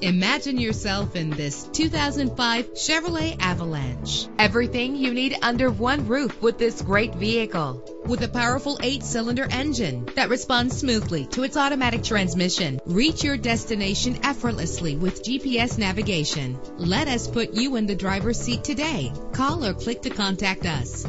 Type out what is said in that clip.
Imagine yourself in this 2005 Chevrolet Avalanche. Everything you need under one roof with this great vehicle. With a powerful eight cylinder engine that responds smoothly to its automatic transmission, reach your destination effortlessly with GPS navigation. Let us put you in the driver's seat today. Call or click to contact us.